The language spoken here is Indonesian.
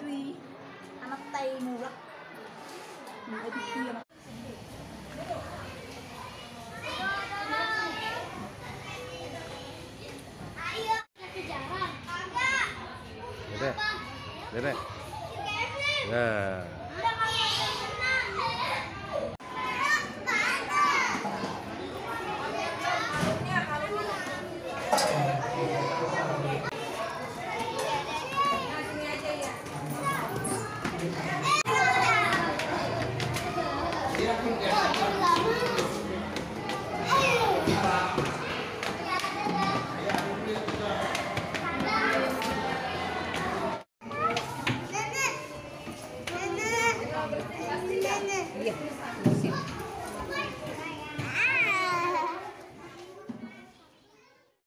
tuy anak tay mulak mình anak Bebek. Bebek. Nah. Yeah.